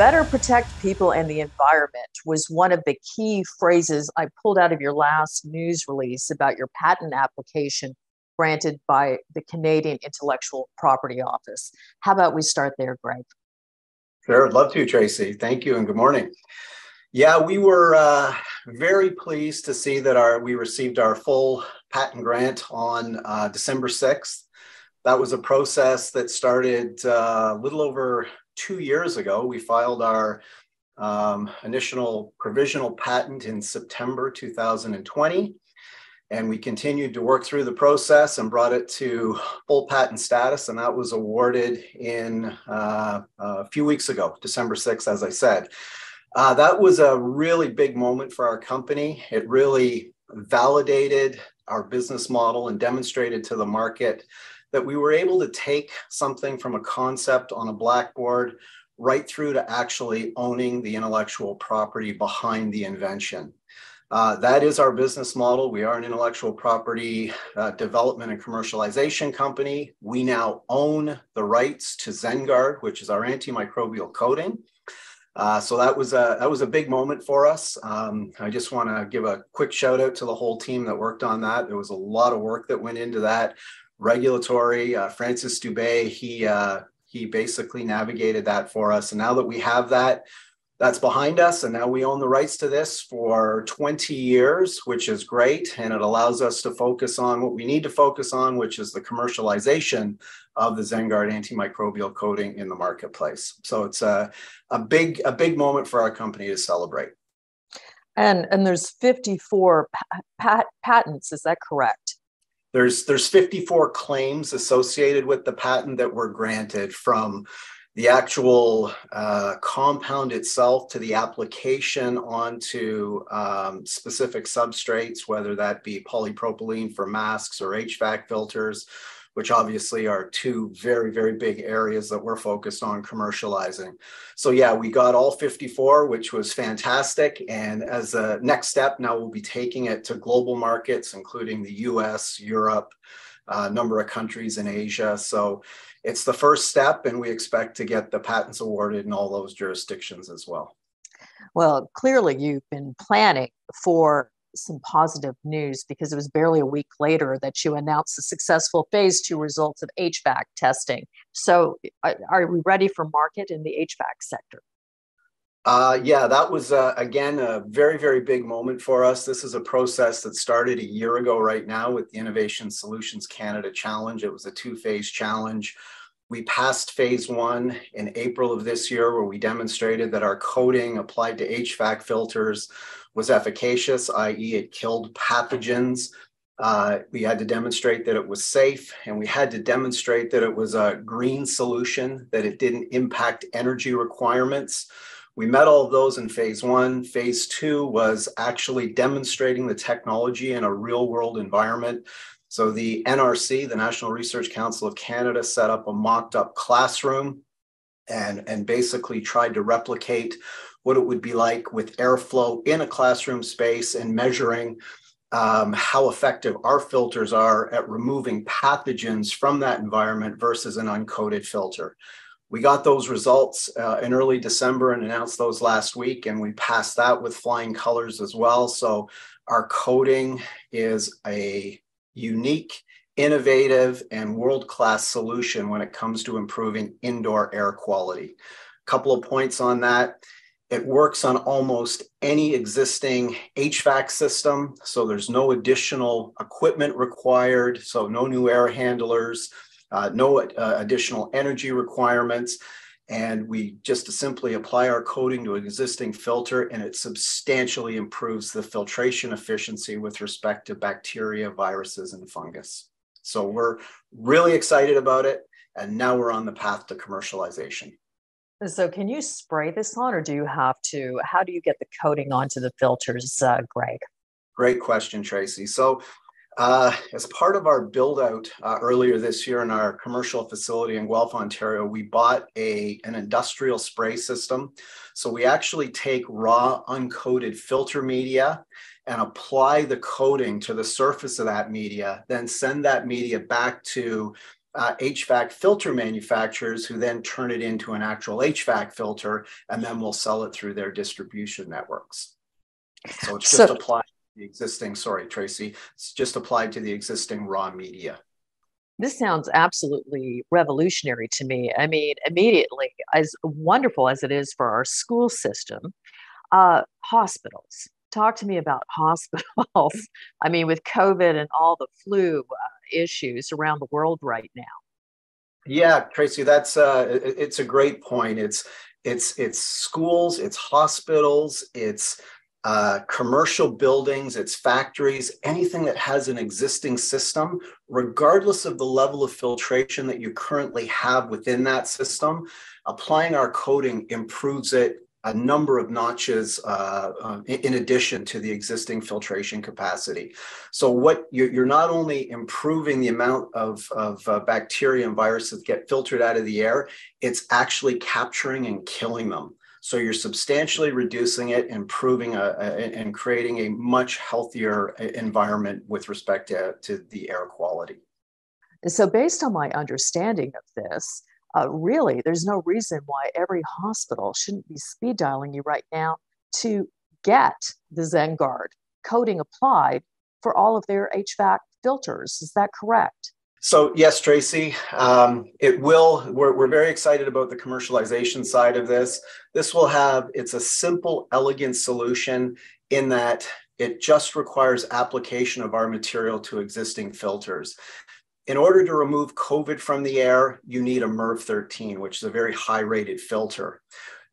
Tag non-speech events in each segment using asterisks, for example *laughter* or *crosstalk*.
better protect people and the environment was one of the key phrases I pulled out of your last news release about your patent application granted by the Canadian Intellectual Property Office. How about we start there, Greg? Sure, I'd love to, Tracy. Thank you and good morning. Yeah, we were uh, very pleased to see that our we received our full patent grant on uh, December 6th. That was a process that started uh, a little over two years ago. We filed our um, initial provisional patent in September 2020. And we continued to work through the process and brought it to full patent status. And that was awarded in uh, a few weeks ago, December 6th, as I said. Uh, that was a really big moment for our company. It really validated our business model and demonstrated to the market that we were able to take something from a concept on a blackboard right through to actually owning the intellectual property behind the invention. Uh, that is our business model. We are an intellectual property uh, development and commercialization company. We now own the rights to Zenguard, which is our antimicrobial coating. Uh, so that was a that was a big moment for us. Um, I just want to give a quick shout out to the whole team that worked on that. There was a lot of work that went into that. Regulatory, uh, Francis Dubé, he uh, he basically navigated that for us. And now that we have that, that's behind us. And now we own the rights to this for 20 years, which is great. And it allows us to focus on what we need to focus on, which is the commercialization of the Zenguard antimicrobial coating in the marketplace. So it's a, a big, a big moment for our company to celebrate. And, and there's 54 pat- patents, is that correct? There's, there's 54 claims associated with the patent that were granted from the actual uh, compound itself to the application onto um, specific substrates, whether that be polypropylene for masks or HVAC filters, which obviously are two very, very big areas that we're focused on commercializing. So yeah, we got all 54, which was fantastic. And as a next step, now we'll be taking it to global markets, including the US, Europe, a number of countries in Asia. So it's the first step, and we expect to get the patents awarded in all those jurisdictions as well. Well, clearly you've been planning for some positive news because it was barely a week later that you announced the successful phase two results of HVAC testing. So, are we ready for market in the HVAC sector? Uh, yeah, that was uh, again a very, very big moment for us. This is a process that started a year ago, right now, with the Innovation Solutions Canada Challenge. It was a two phase challenge. We passed phase one in April of this year, where we demonstrated that our coating applied to HVAC filters was efficacious, i.e., it killed pathogens. Uh, we had to demonstrate that it was safe, and we had to demonstrate that it was a green solution, that it didn't impact energy requirements. We met all of those in phase one. Phase two was actually demonstrating the technology in a real world environment. So the NRC, the National Research Council of Canada, set up a mocked up classroom and, and basically tried to replicate what it would be like with airflow in a classroom space and measuring um, how effective our filters are at removing pathogens from that environment versus an uncoated filter we got those results uh, in early December and announced those last week, and we passed that with flying colors as well. So our coating is a unique, innovative, and world-class solution when it comes to improving indoor air quality. A couple of points on that. It works on almost any existing HVAC system, so there's no additional equipment required, so no new air handlers, uh, no uh, additional energy requirements. And we just simply apply our coating to an existing filter and it substantially improves the filtration efficiency with respect to bacteria, viruses, and fungus. So we're really excited about it. And now we're on the path to commercialization. So, can you spray this on, or do you have to? How do you get the coating onto the filters, uh, Greg? Great question, Tracy. So, uh, as part of our build out uh, earlier this year in our commercial facility in Guelph, Ontario, we bought a, an industrial spray system. So we actually take raw uncoated filter media and apply the coating to the surface of that media, then send that media back to uh, HVAC filter manufacturers who then turn it into an actual HVAC filter and then we'll sell it through their distribution networks. So it's just so, applied to the existing, sorry, Tracy, it's just applied to the existing raw media. This sounds absolutely revolutionary to me. I mean, immediately, as wonderful as it is for our school system, uh, hospitals. Talk to me about *laughs* hospitals. I mean, with COVID and all the flu uh, issues around the world right now. Yeah, Tracy, that's uh, it's a great point. It's it's it's schools, it's hospitals, it's uh, commercial buildings, it's factories, anything that has an existing system, regardless of the level of filtration that you currently have within that system, applying our coating improves it a number of notches uh, uh, in addition to the existing filtration capacity. So what you're, you're not only improving the amount of, of uh, bacteria and viruses get filtered out of the air, it's actually capturing and killing them. So you're substantially reducing it, improving uh, uh, a, a, and creating a much healthier uh, environment with respect to, to the air quality. So based on my understanding of this, uh, really, there's no reason why every hospital shouldn't be speed dialing you right now to get the ZenGuard coating applied for all of their HVAC filters. Is that correct? So yes, Tracy, um, it will. We're, we're very excited about the commercialization side of this. This will have, it's a simple, elegant solution in that it just requires application of our material to existing filters. In order to remove COVID from the air, you need a MERV 13, which is a very high rated filter.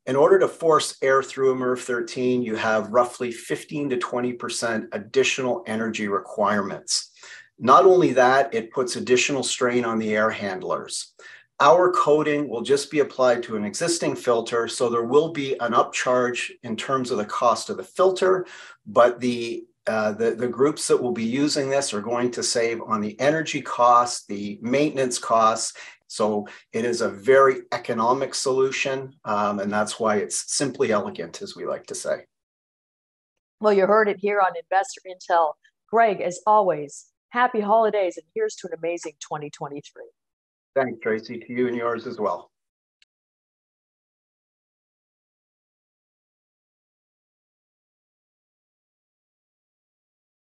In order to force air through a MERV 13, you have roughly 15 to 20% additional energy requirements. Not only that, it puts additional strain on the air handlers. Our coating will just be applied to an existing filter, so there will be an upcharge in terms of the cost of the filter, but the uh, the, the groups that will be using this are going to save on the energy costs, the maintenance costs. So it is a very economic solution, um, and that's why it's simply elegant, as we like to say. Well, you heard it here on Investor Intel. Greg, as always, happy holidays, and here's to an amazing 2023. Thanks, Tracy, to you and yours as well.